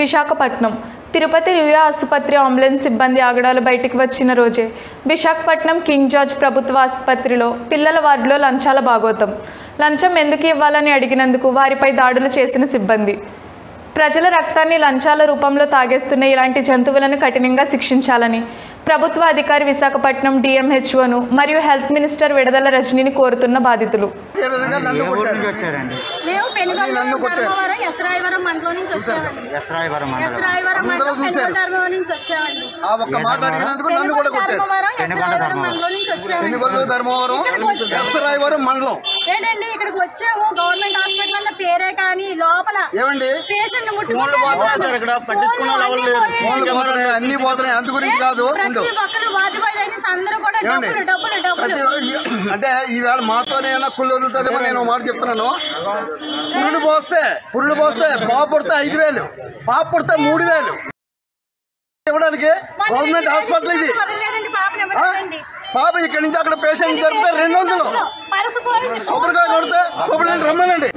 విశాఖపట్నం. తిరుపతి రుయా ఆసుపత్రి అంబులెన్స్ సిబ్బంది ఆగడాలు బయటికి వచ్చిన రోజే విశాఖపట్నం కింగ్ జార్జ్ ప్రభుత్వ ఆసుపత్రిలో పిల్లల వార్డులో లంచాల భాగోతం. లంచం ఎందుకు ఇవ్వాలని అడిగినందుకు వారిపై దాడులు చేసిన సిబ్బంది. ప్రజల రక్తాన్ని లంచాల రూపంలో తాగేస్తున్న ఇలాంటి జంతువులను కఠినంగా శిక్షించాలని ప్రభుత్వ అధికారి విశాఖపట్నం డిఎంహెచ్ఓను మరియు హెల్త్ మినిస్టర్ విడుదల రజనీని కోరుతున్న బాధితులు. ధర్మవరం మండలం. ఏంటండి ఇక్కడికి వచ్చాము? గవర్నమెంట్ హాస్పిటల్ పోతున్నాయి అన్ని పోతున్నాయి. అందు గురించి కాదు ఏమండి? అంటే ఈవేళ మాతోనే కుళ్ళు వదులుతుందేమో నేను మాట చెప్తున్నాను. పురుడు పోస్తే పురుడు పోస్తే పాప పుడితే ఐదు వేలు పాప పుడితే మూడు వేలు. ఇవ్వడానికి గవర్నమెంట్ హాస్పిటల్ ఇది. పాప ఇక్కడి నుంచి అక్కడ పేషెంట్ జరిపితే రెండు వందలు. పరసు పోయింది కొబ్బరికాయ కొడితే సూపరింటెండెంట్ రమ్మనండి.